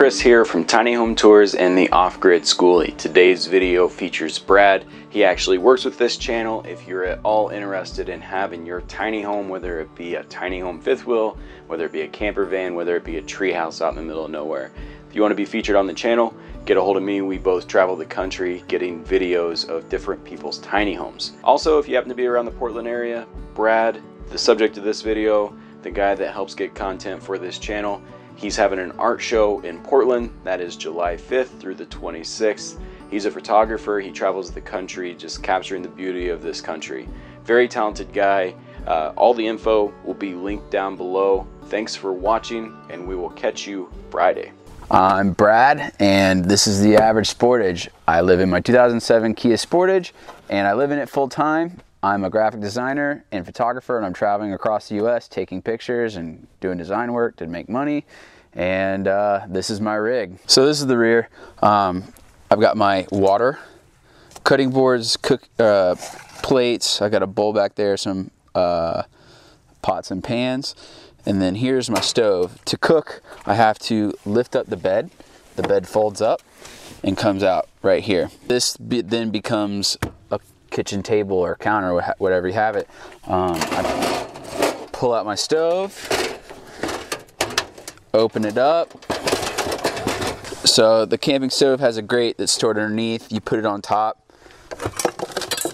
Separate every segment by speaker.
Speaker 1: Chris here from Tiny Home Tours and the Off-Grid Skoolie. Today's video features Brad. He actually works with this channel. If you're at all interested in having your tiny home, whether it be a tiny home fifth wheel, whether it be a camper van, whether it be a tree house out in the middle of nowhere. If you want to be featured on the channel, get a hold of me. We both travel the country getting videos of different people's tiny homes. Also, if you happen to be around the Portland area, Brad, the subject of this video, the guy that helps get content for this channel, He's having an art show in Portland. That is July 5th through the 26th. He's a photographer. He travels the country just capturing the beauty of this country. Very talented guy. Uh, all the info will be linked down below. Thanks for watching, and we will catch you Friday.
Speaker 2: I'm Brad, and this is the Average Sportage. I live in my 2007 Kia Sportage, and I live in it full time. I'm a graphic designer and photographer, and I'm traveling across the U.S. taking pictures and doing design work to make money. And uh, this is my rig. So this is the rear. Um, I've got my water, cutting boards, cook uh, plates. I got a bowl back there, some uh, pots and pans. And then here's my stove. To cook, I have to lift up the bed. The bed folds up and comes out right here. This then becomes a kitchen table or counter, whatever you have it. Um, I pull out my stove, open it up. So the camping stove has a grate that's stored underneath. You put it on top,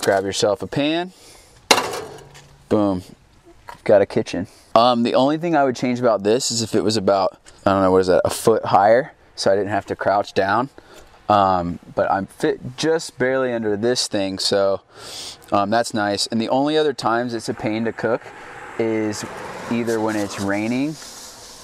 Speaker 2: grab yourself a pan, boom, got a kitchen. Um, the only thing I would change about this is if it was about, I don't know, what is that, a foot higher, so I didn't have to crouch down. Um, but I'm fit just barely under this thing, so um, that's nice. And the only other times it's a pain to cook is either when it's raining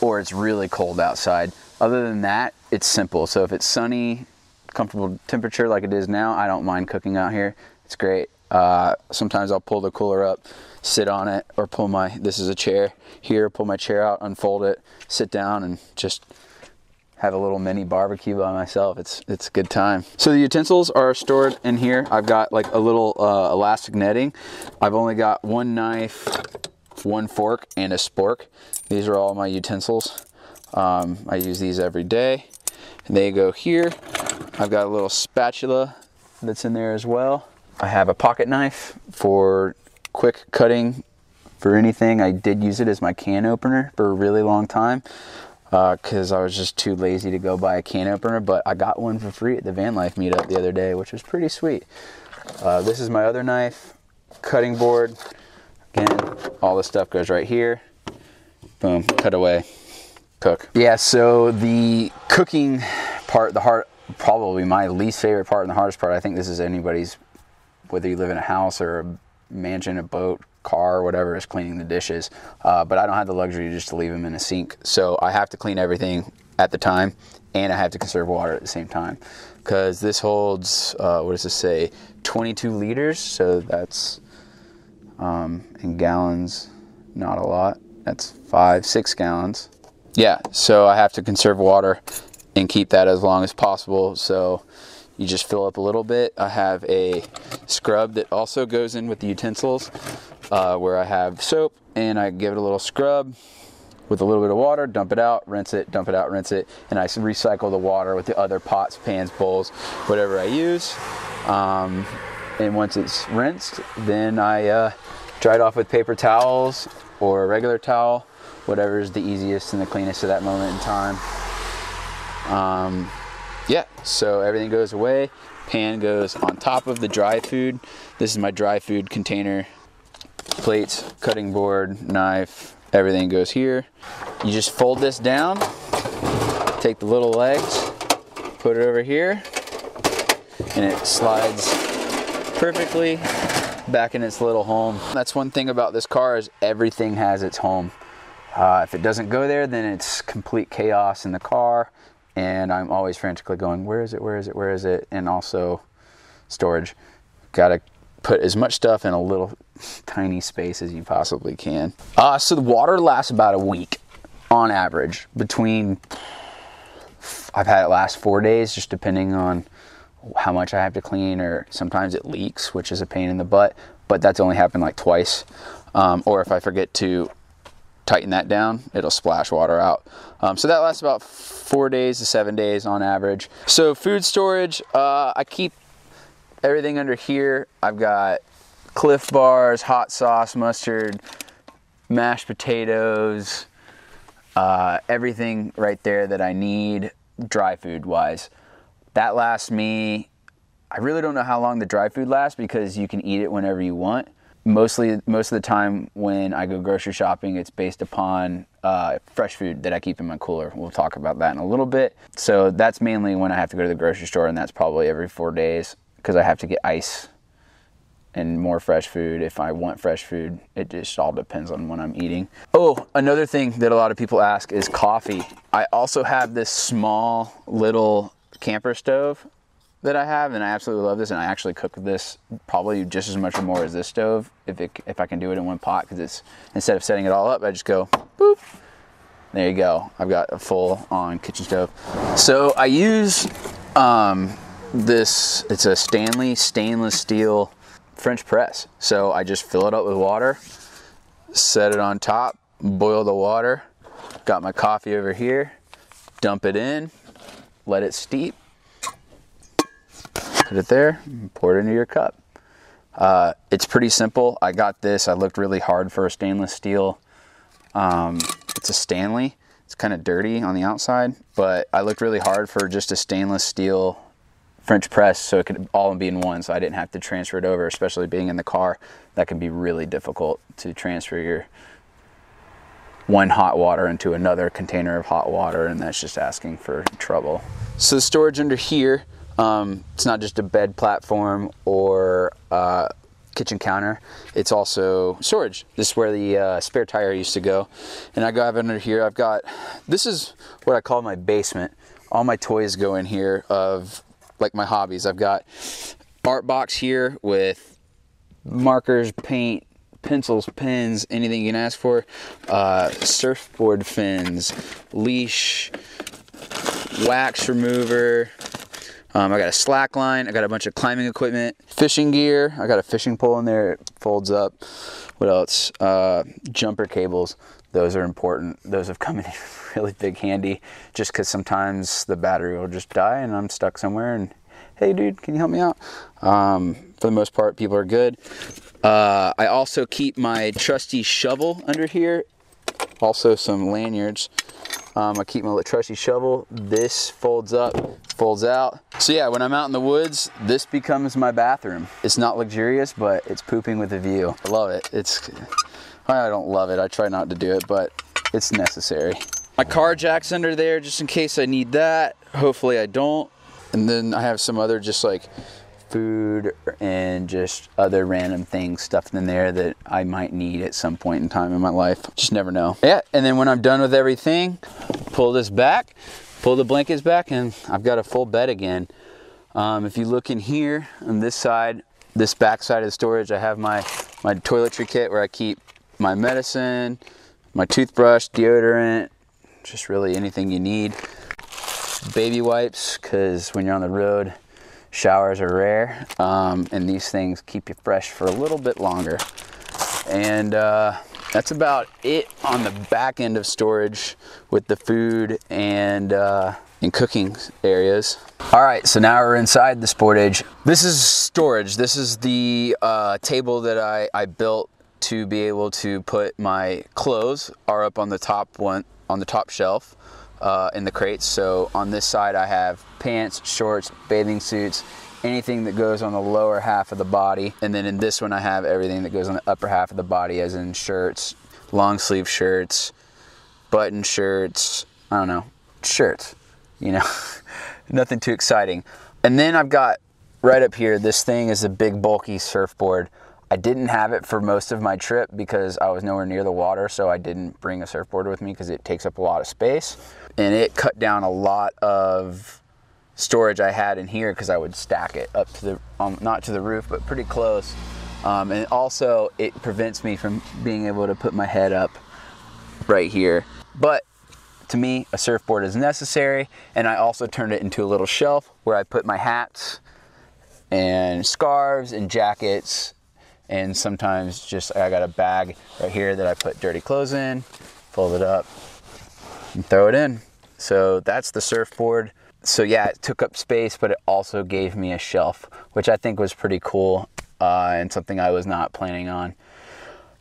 Speaker 2: or it's really cold outside. Other than that, it's simple. So if it's sunny, comfortable temperature like it is now, I don't mind cooking out here. It's great. Uh, sometimes I'll pull the cooler up, sit on it, or pull my, this is a chair here, pull my chair out, unfold it, sit down and just have a little mini barbecue by myself. It's it's a good time. So the utensils are stored in here. I've got like a little uh, elastic netting. I've only got one knife, one fork, and a spork. These are all my utensils. Um, I use these every day. And they go here. I've got a little spatula that's in there as well. I have a pocket knife for quick cutting for anything. I did use it as my can opener for a really long time because uh, I was just too lazy to go buy a can opener, but I got one for free at the van life meetup the other day, which was pretty sweet. Uh, this is my other knife, cutting board. Again, all the stuff goes right here. Boom, cut away, cook. Yeah, so the cooking part, the hard, probably my least favorite part and the hardest part, I think this is anybody's, whether you live in a house or a mansion, a boat, car whatever is cleaning the dishes. Uh, but I don't have the luxury just to leave them in a sink. So I have to clean everything at the time and I have to conserve water at the same time. Because this holds, uh, what does this say, 22 liters. So that's um, in gallons, not a lot. That's five, six gallons. Yeah, so I have to conserve water and keep that as long as possible. So you just fill up a little bit. I have a scrub that also goes in with the utensils uh, where I have soap and I give it a little scrub with a little bit of water, dump it out, rinse it, dump it out, rinse it, and I recycle the water with the other pots, pans, bowls, whatever I use. Um, and once it's rinsed, then I uh, dry it off with paper towels or a regular towel, whatever is the easiest and the cleanest at that moment in time. Um, so everything goes away. Pan goes on top of the dry food. This is my dry food container plates, cutting board, knife, everything goes here. You just fold this down, take the little legs, put it over here, and it slides perfectly back in its little home. That's one thing about this car is everything has its home. Uh, if it doesn't go there, then it's complete chaos in the car, and I'm always frantically going, where is it, where is it, where is it? And also storage. Gotta put as much stuff in a little tiny space as you possibly can. Uh, so the water lasts about a week on average between, I've had it last four days, just depending on how much I have to clean or sometimes it leaks, which is a pain in the butt, but that's only happened like twice. Um, or if I forget to tighten that down, it'll splash water out. Um, so that lasts about four days to seven days on average. So food storage, uh, I keep everything under here. I've got Clif bars, hot sauce, mustard, mashed potatoes, uh, everything right there that I need dry food wise. That lasts me, I really don't know how long the dry food lasts because you can eat it whenever you want mostly most of the time when I go grocery shopping, it's based upon uh, fresh food that I keep in my cooler. We'll talk about that in a little bit. So that's mainly when I have to go to the grocery store, and that's probably every four days because I have to get ice and more fresh food if I want fresh food. It just all depends on when I'm eating. Oh, another thing that a lot of people ask is coffee. I also have this small little camper stove that I have, and I absolutely love this. And I actually cook this probably just as much or more as this stove if it, if I can do it in one pot because it's instead of setting it all up, I just go boop. There you go. I've got a full on kitchen stove. So I use um, this. It's a Stanley stainless steel French press. So I just fill it up with water, set it on top, boil the water. Got my coffee over here. Dump it in, let it steep Put it there, pour it into your cup. Uh, it's pretty simple. I got this. I looked really hard for a stainless steel. Um, it's a Stanley. It's kind of dirty on the outside, but I looked really hard for just a stainless steel French press so it could all be in one so I didn't have to transfer it over, especially being in the car. That can be really difficult to transfer your one hot water into another container of hot water and that's just asking for trouble. So the storage under here, um, it's not just a bed platform or kitchen counter. It's also storage. This is where the uh, spare tire used to go. And I go have under here. I've got, this is what I call my basement. All my toys go in here of like my hobbies. I've got art box here with markers, paint, pencils, pens, anything you can ask for. Uh, surfboard fins, leash, wax remover, um, I got a slack line. I got a bunch of climbing equipment, fishing gear. I got a fishing pole in there. It folds up. What else? Uh, jumper cables. Those are important. Those have come in really big handy just because sometimes the battery will just die and I'm stuck somewhere and hey dude, can you help me out? Um, for the most part, people are good. Uh, I also keep my trusty shovel under here. Also some lanyards. Um, I keep my trusty shovel. This folds up, folds out. So yeah, when I'm out in the woods, this becomes my bathroom. It's not luxurious, but it's pooping with a view. I love it. It's, I don't love it. I try not to do it, but it's necessary. My car jack's under there just in case I need that. Hopefully I don't. And then I have some other just like food and just other random things stuffed in there that I might need at some point in time in my life. Just never know. Yeah, and then when I'm done with everything, pull this back, pull the blankets back, and I've got a full bed again. Um, if you look in here on this side, this back side of the storage, I have my, my toiletry kit where I keep my medicine, my toothbrush, deodorant, just really anything you need. Baby wipes, because when you're on the road, Showers are rare, um, and these things keep you fresh for a little bit longer. And uh, that's about it on the back end of storage with the food and uh, cooking areas. All right, so now we're inside the Sportage. This is storage. This is the uh, table that I, I built to be able to put my clothes are up on the top one on the top shelf uh, in the crates. So on this side I have pants, shorts, bathing suits, anything that goes on the lower half of the body. And then in this one I have everything that goes on the upper half of the body as in shirts, long sleeve shirts, button shirts, I don't know, shirts, you know, nothing too exciting. And then I've got right up here, this thing is a big bulky surfboard. I didn't have it for most of my trip because I was nowhere near the water, so I didn't bring a surfboard with me because it takes up a lot of space. And it cut down a lot of storage I had in here because I would stack it up to the, um, not to the roof, but pretty close. Um, and also it prevents me from being able to put my head up right here. But to me, a surfboard is necessary. And I also turned it into a little shelf where I put my hats and scarves and jackets and sometimes just I got a bag right here that I put dirty clothes in fold it up, and throw it in. So that's the surfboard. So yeah, it took up space, but it also gave me a shelf, which I think was pretty cool uh, and something I was not planning on.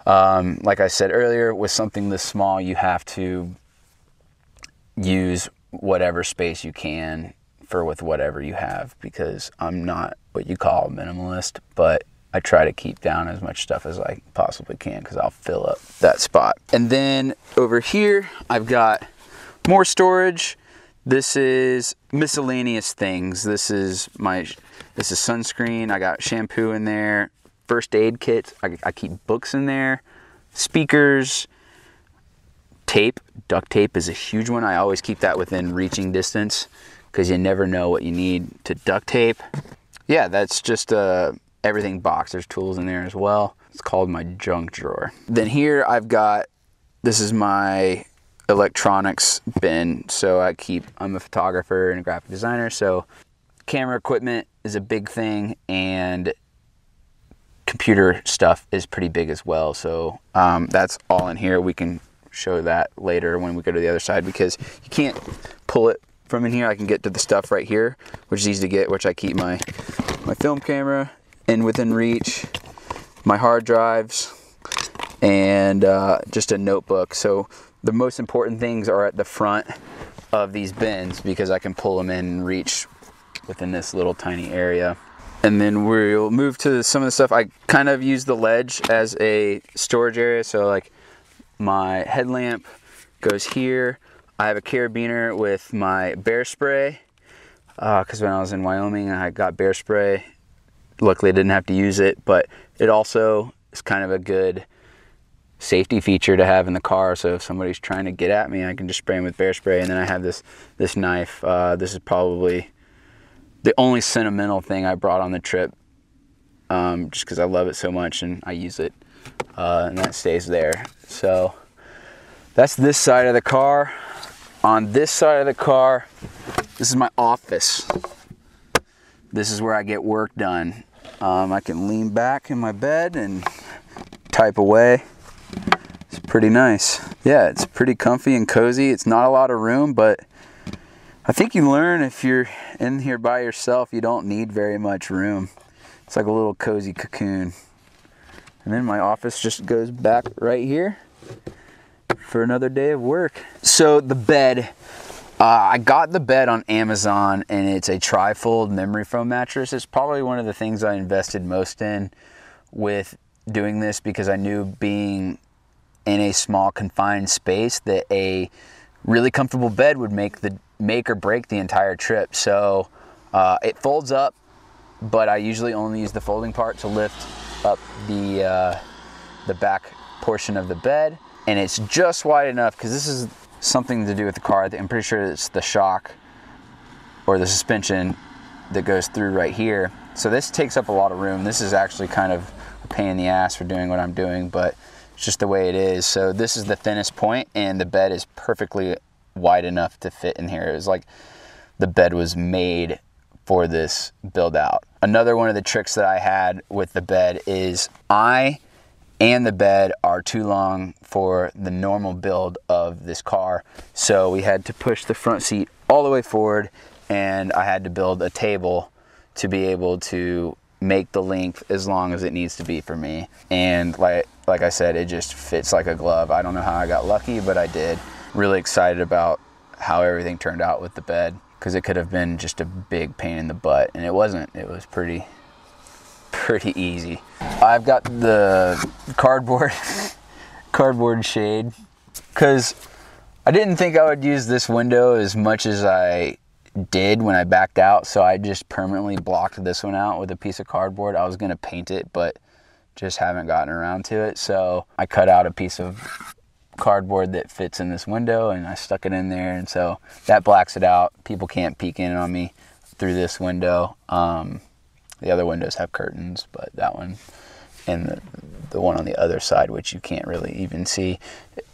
Speaker 2: Um, like I said earlier, with something this small, you have to use whatever space you can for with whatever you have because I'm not what you call a minimalist, but I try to keep down as much stuff as I possibly can because I'll fill up that spot. And then over here, I've got more storage. This is miscellaneous things. This is my, this is sunscreen. I got shampoo in there, first aid kit. I, I keep books in there, speakers, tape. Duct tape is a huge one. I always keep that within reaching distance because you never know what you need to duct tape. Yeah, that's just a everything box. There's tools in there as well. It's called my junk drawer. Then here I've got, this is my electronics bin. So I keep, I'm a photographer and a graphic designer. So camera equipment is a big thing and computer stuff is pretty big as well. So um, that's all in here. We can show that later when we go to the other side because you can't pull it from in here. I can get to the stuff right here, which is easy to get, which I keep my, my film camera in within reach, my hard drives, and uh, just a notebook. So the most important things are at the front of these bins because I can pull them in and reach within this little tiny area. And then we'll move to some of the stuff. I kind of use the ledge as a storage area. So like my headlamp goes here. I have a carabiner with my bear spray because uh, when I was in Wyoming, I got bear spray. Luckily, I didn't have to use it, but it also is kind of a good safety feature to have in the car. So if somebody's trying to get at me, I can just spray them with bear spray. And then I have this this knife. Uh, this is probably the only sentimental thing I brought on the trip, um, just because I love it so much and I use it, uh, and that stays there. So that's this side of the car. On this side of the car, this is my office. This is where I get work done. Um, I can lean back in my bed and type away. It's pretty nice. Yeah, it's pretty comfy and cozy. It's not a lot of room, but I think you learn if you're in here by yourself, you don't need very much room. It's like a little cozy cocoon. And then my office just goes back right here for another day of work. So the bed, uh, I got the bed on Amazon and it's a trifold memory foam mattress. It's probably one of the things I invested most in with doing this because I knew being in a small confined space that a really comfortable bed would make the make or break the entire trip. So uh, it folds up, but I usually only use the folding part to lift up the uh, the back portion of the bed and it's just wide enough because this is something to do with the car. I'm pretty sure it's the shock or the suspension that goes through right here. So this takes up a lot of room. This is actually kind of a pain in the ass for doing what I'm doing, but it's just the way it is. So this is the thinnest point and the bed is perfectly wide enough to fit in here. It was like the bed was made for this build out. Another one of the tricks that I had with the bed is I and the bed are too long for the normal build of this car. So we had to push the front seat all the way forward and I had to build a table to be able to make the length as long as it needs to be for me. And like like I said, it just fits like a glove. I don't know how I got lucky, but I did. Really excited about how everything turned out with the bed because it could have been just a big pain in the butt and it wasn't. It was pretty pretty easy. I've got the cardboard cardboard shade because I didn't think I would use this window as much as I did when I backed out so I just permanently blocked this one out with a piece of cardboard. I was going to paint it but just haven't gotten around to it so I cut out a piece of cardboard that fits in this window and I stuck it in there and so that blacks it out. People can't peek in on me through this window. Um, the other windows have curtains, but that one and the, the one on the other side, which you can't really even see,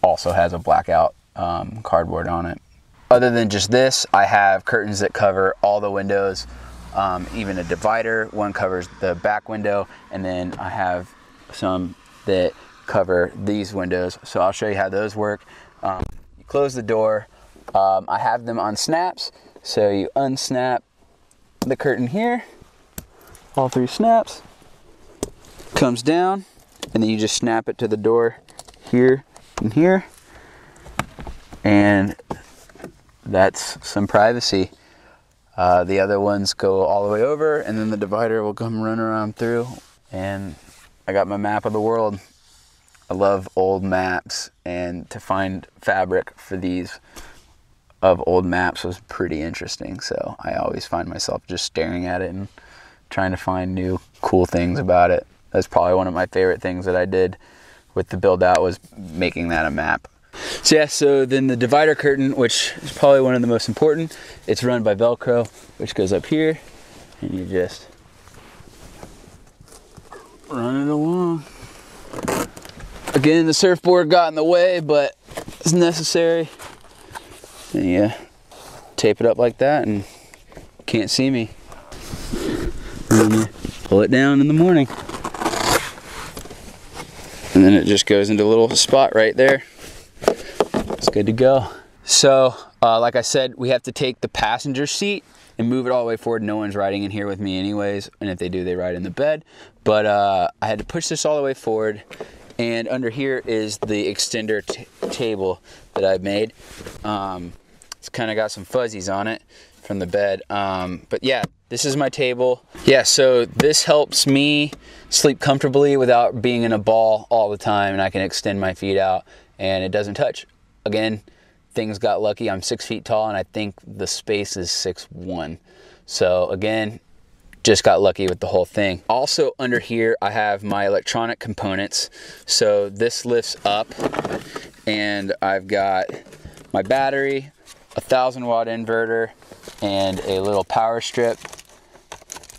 Speaker 2: also has a blackout um, cardboard on it. Other than just this, I have curtains that cover all the windows, um, even a divider. One covers the back window, and then I have some that cover these windows. So I'll show you how those work. Um, you close the door. Um, I have them on snaps, so you unsnap the curtain here. All three snaps. Comes down, and then you just snap it to the door here and here. And that's some privacy. Uh, the other ones go all the way over, and then the divider will come run around through. And I got my map of the world. I love old maps, and to find fabric for these of old maps was pretty interesting. So I always find myself just staring at it and trying to find new cool things about it. That's probably one of my favorite things that I did with the build out was making that a map. So yeah, so then the divider curtain, which is probably one of the most important, it's run by Velcro, which goes up here, and you just run it along. Again, the surfboard got in the way, but it's necessary. And you tape it up like that and can't see me. Pull it down in the morning. And then it just goes into a little spot right there. Good to go. So, uh, like I said, we have to take the passenger seat and move it all the way forward. No one's riding in here with me anyways. And if they do, they ride in the bed. But uh, I had to push this all the way forward and under here is the extender table that I've made. Um, it's kind of got some fuzzies on it from the bed. Um, but yeah, this is my table. Yeah, so this helps me sleep comfortably without being in a ball all the time and I can extend my feet out and it doesn't touch. Again, things got lucky. I'm six feet tall and I think the space is six one. So again, just got lucky with the whole thing. Also under here, I have my electronic components. So this lifts up and I've got my battery, a thousand watt inverter, and a little power strip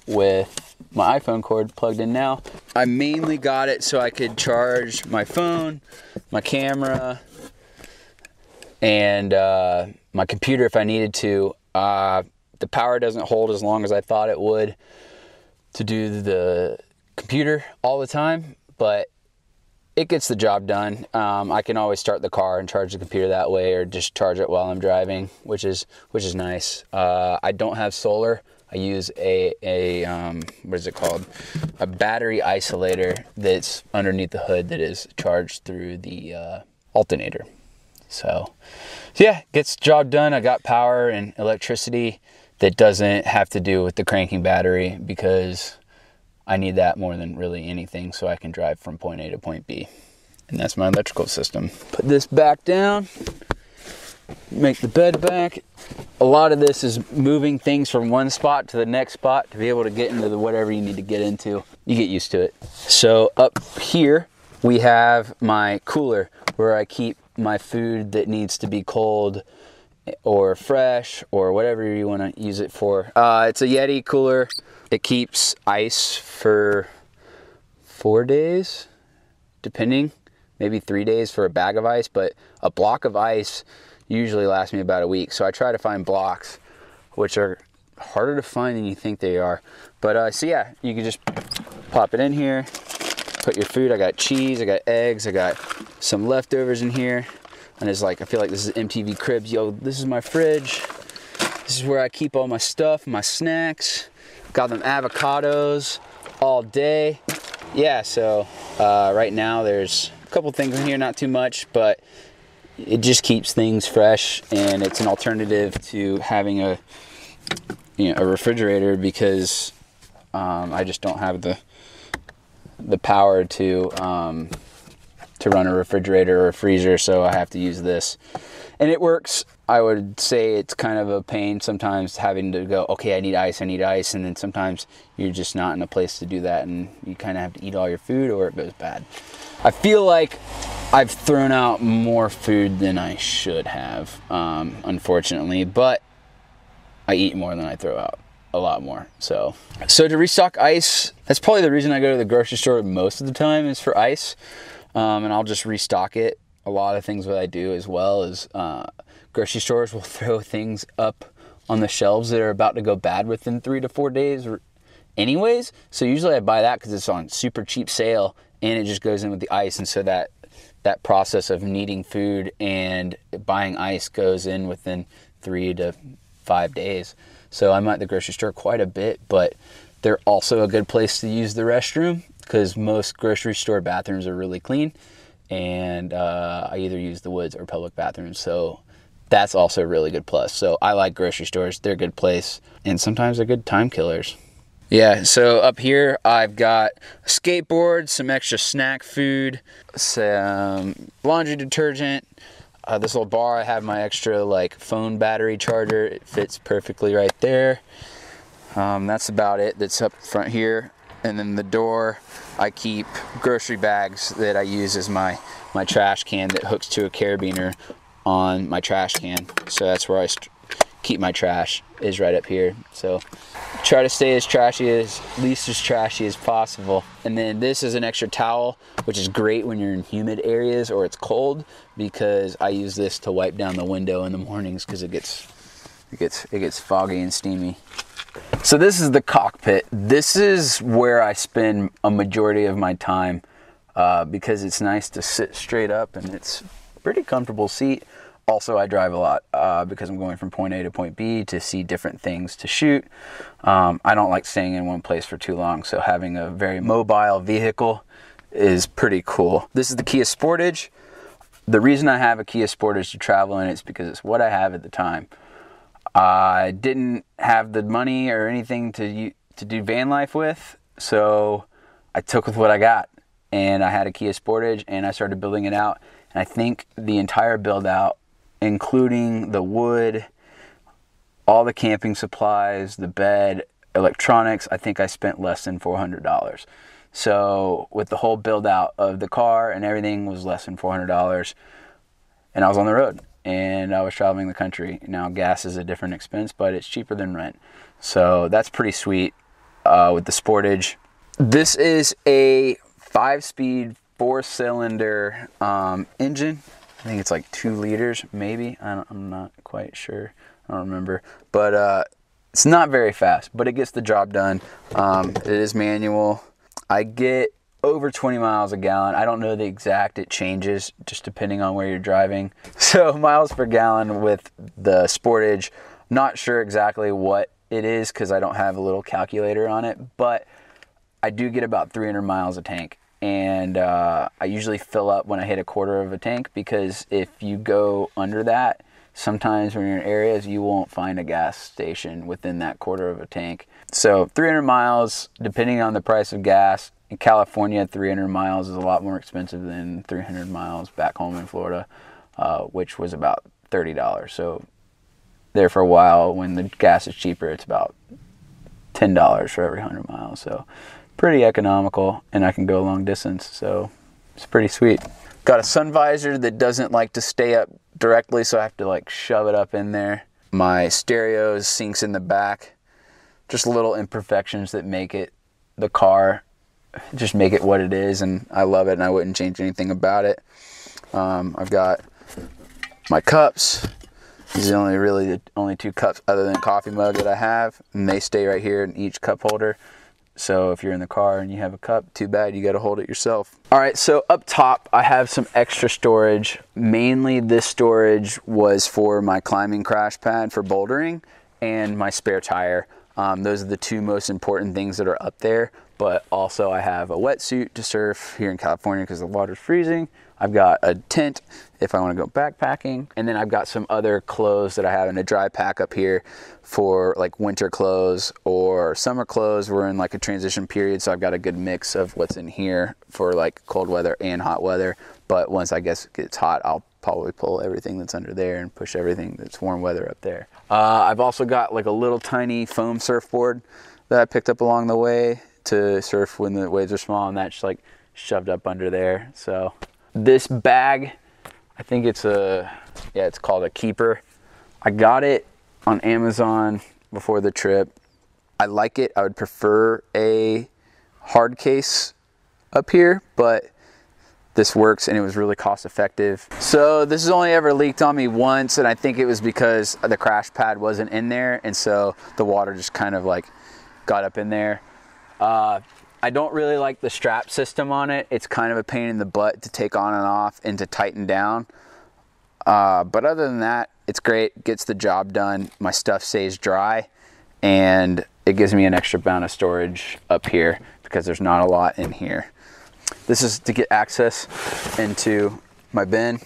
Speaker 2: with my iPhone cord plugged in now. I mainly got it so I could charge my phone, my camera, and uh, my computer if I needed to. Uh, the power doesn't hold as long as I thought it would to do the computer all the time, but it gets the job done. Um, I can always start the car and charge the computer that way, or just charge it while I'm driving, which is which is nice. Uh, I don't have solar. I use a a um, what is it called? A battery isolator that's underneath the hood that is charged through the uh, alternator. So, yeah, gets job done. I got power and electricity that doesn't have to do with the cranking battery because I need that more than really anything so I can drive from point A to point B. And that's my electrical system. Put this back down, make the bed back. A lot of this is moving things from one spot to the next spot to be able to get into the whatever you need to get into. You get used to it. So up here, we have my cooler where I keep my food that needs to be cold or fresh or whatever you want to use it for. Uh, it's a Yeti cooler. It keeps ice for four days, depending, maybe three days for a bag of ice, but a block of ice usually lasts me about a week. So I try to find blocks, which are harder to find than you think they are. But uh, so yeah, you can just pop it in here, put your food. I got cheese, I got eggs, I got some leftovers in here and it's like I feel like this is MTV Cribs. Yo, this is my fridge. This is where I keep all my stuff, my snacks. Got them avocados all day. Yeah, so uh, right now there's a couple things in here, not too much, but it just keeps things fresh and it's an alternative to having a you know a refrigerator because um, I just don't have the the power to um, to run a refrigerator or a freezer, so I have to use this. And it works. I would say it's kind of a pain sometimes having to go, okay, I need ice, I need ice, and then sometimes you're just not in a place to do that and you kind of have to eat all your food or it goes bad. I feel like I've thrown out more food than I should have, um, unfortunately, but I eat more than I throw out a lot more. So, so to restock ice, that's probably the reason I go to the grocery store most of the time is for ice um, and I'll just restock it. A lot of things that I do as well is uh, grocery stores will throw things up on the shelves that are about to go bad within three to four days, anyways. So usually I buy that because it's on super cheap sale and it just goes in with the ice, and so that that process of needing food and buying ice goes in within three to five days. So I'm at the grocery store quite a bit, but they're also a good place to use the restroom because most grocery store bathrooms are really clean. And uh, I either use the woods or public bathrooms. So that's also a really good plus. So I like grocery stores, they're a good place. And sometimes they're good time killers. Yeah, so up here I've got a skateboard, some extra snack food, some laundry detergent. Uh, this little bar, I have my extra like phone battery charger. It fits perfectly right there. Um, that's about it. That's up front here, and then the door. I keep grocery bags that I use as my my trash can that hooks to a carabiner on my trash can. So that's where I keep my trash is right up here. So try to stay as trashy as least as trashy as possible. And then this is an extra towel, which is great when you're in humid areas or it's cold because I use this to wipe down the window in the mornings because it gets it gets it gets foggy and steamy. So this is the cockpit. This is where I spend a majority of my time uh, because it's nice to sit straight up and it's pretty comfortable seat also I drive a lot uh, because I'm going from point A to point B to see different things to shoot. Um, I don't like staying in one place for too long, so having a very mobile vehicle is pretty cool. This is the Kia Sportage. The reason I have a Kia Sportage to travel in is because it's what I have at the time. I didn't have the money or anything to to do van life with, so I took with what I got, and I had a Kia Sportage, and I started building it out. And I think the entire build out including the wood, all the camping supplies, the bed, electronics, I think I spent less than $400. So with the whole build out of the car and everything was less than $400 and I was on the road and I was traveling the country. Now gas is a different expense, but it's cheaper than rent. So that's pretty sweet uh, with the Sportage. This is a five speed four cylinder um, engine I think it's like two liters, maybe. I am not quite sure. I don't remember. But uh, it's not very fast, but it gets the job done. Um, it is manual. I get over 20 miles a gallon. I don't know the exact, it changes just depending on where you're driving. So, miles per gallon with the Sportage, not sure exactly what it is because I don't have a little calculator on it, but I do get about 300 miles a tank and uh, I usually fill up when I hit a quarter of a tank because if you go under that, sometimes when you're in areas you won't find a gas station within that quarter of a tank. So 300 miles, depending on the price of gas. In California, 300 miles is a lot more expensive than 300 miles back home in Florida, uh, which was about $30. So there for a while, when the gas is cheaper, it's about $10 for every 100 miles. So pretty economical and I can go a long distance. So it's pretty sweet. Got a sun visor that doesn't like to stay up directly, so I have to like shove it up in there. My stereo sinks in the back. Just little imperfections that make it the car, just make it what it is, and I love it, and I wouldn't change anything about it. Um, I've got my cups. These are only really the only two cups other than coffee mug that I have, and they stay right here in each cup holder. So if you're in the car and you have a cup, too bad, you got to hold it yourself. All right, so up top, I have some extra storage. Mainly this storage was for my climbing crash pad for bouldering and my spare tire. Um, those are the two most important things that are up there. But also I have a wetsuit to surf here in California because the water's freezing. I've got a tent if I want to go backpacking. And then I've got some other clothes that I have in a dry pack up here for like winter clothes or summer clothes. We're in like a transition period, so I've got a good mix of what's in here for like cold weather and hot weather. But once I guess it gets hot, I'll probably pull everything that's under there and push everything that's warm weather up there. Uh, I've also got like a little tiny foam surfboard that I picked up along the way to surf when the waves are small, and that's like shoved up under there. So this bag, I think it's a, yeah, it's called a keeper. I got it on Amazon before the trip. I like it. I would prefer a hard case up here, but this works and it was really cost effective. So this has only ever leaked on me once and I think it was because the crash pad wasn't in there and so the water just kind of like got up in there. Uh, I don't really like the strap system on it. It's kind of a pain in the butt to take on and off and to tighten down. Uh, but other than that, it's great. Gets the job done. My stuff stays dry, and it gives me an extra amount of storage up here because there's not a lot in here. This is to get access into my bin,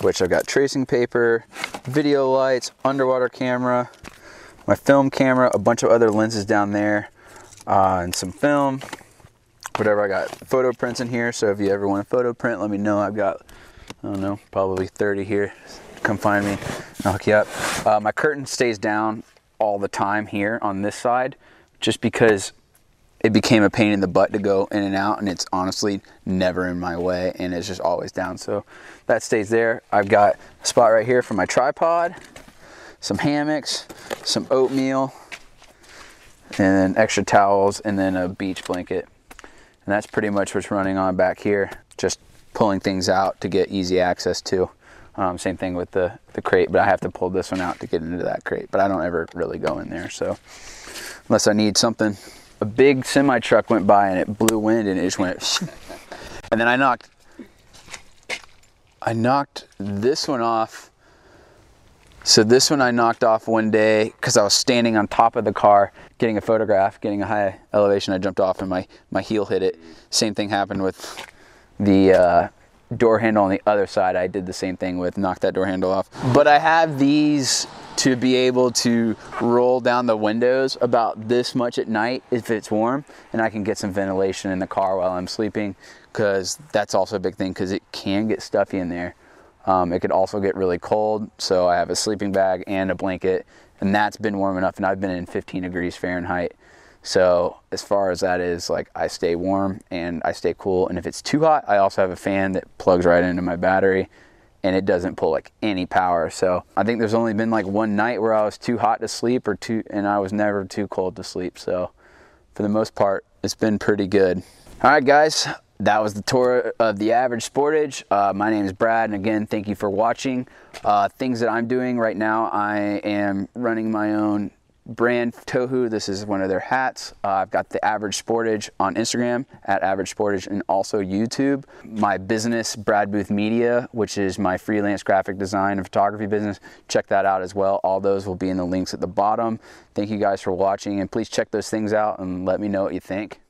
Speaker 2: which I've got tracing paper, video lights, underwater camera, my film camera, a bunch of other lenses down there, uh, and some film, whatever I got. Photo prints in here, so if you ever want a photo print, let me know. I've got, I don't know, probably 30 here. Come find me, I'll hook you up. Uh, my curtain stays down all the time here on this side, just because it became a pain in the butt to go in and out and it's honestly never in my way and it's just always down so that stays there i've got a spot right here for my tripod some hammocks some oatmeal and then extra towels and then a beach blanket and that's pretty much what's running on back here. Just pulling things out to get easy access to. Um, same thing with the, the crate but i have to pull this one out to get into that crate but i don't ever really go in there. So unless i need something. A big semi truck went by and it blew wind and it just went and then I knocked I knocked this one off so this one I knocked off one day because I was standing on top of the car getting a photograph getting a high elevation. I jumped off and my my heel hit it. Same thing happened with the uh, door handle on the other side. I did the same thing with knocked that door handle off. But I have these to be able to roll down the windows about this much at night if it's warm and I can get some ventilation in the car while I'm sleeping because that's also a big thing because it can get stuffy in there. Um, it could also get really cold so I have a sleeping bag and a blanket and that's been warm enough and I've been in 15 degrees Fahrenheit. So as far as that is like I stay warm and I stay cool and if it's too hot I also have a fan that plugs right into my battery and it doesn't pull like any power. So I think there's only been like one night where I was too hot to sleep or too, and I was never too cold to sleep. So for the most part, it's been pretty good. All right, guys, that was the tour of the average sportage. Uh, my name is Brad, and again, thank you for watching. Uh, things that I'm doing right now, I am running my own brand Tohu. This is one of their hats. Uh, I've got the Average Sportage on Instagram at Average Sportage and also YouTube. My business, Brad Booth Media, which is my freelance graphic design and photography business. Check that out as well. All those will be in the links at the bottom. Thank you guys for watching and please check those things out and let me know what you think.